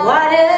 What